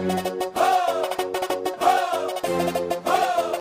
Thank you.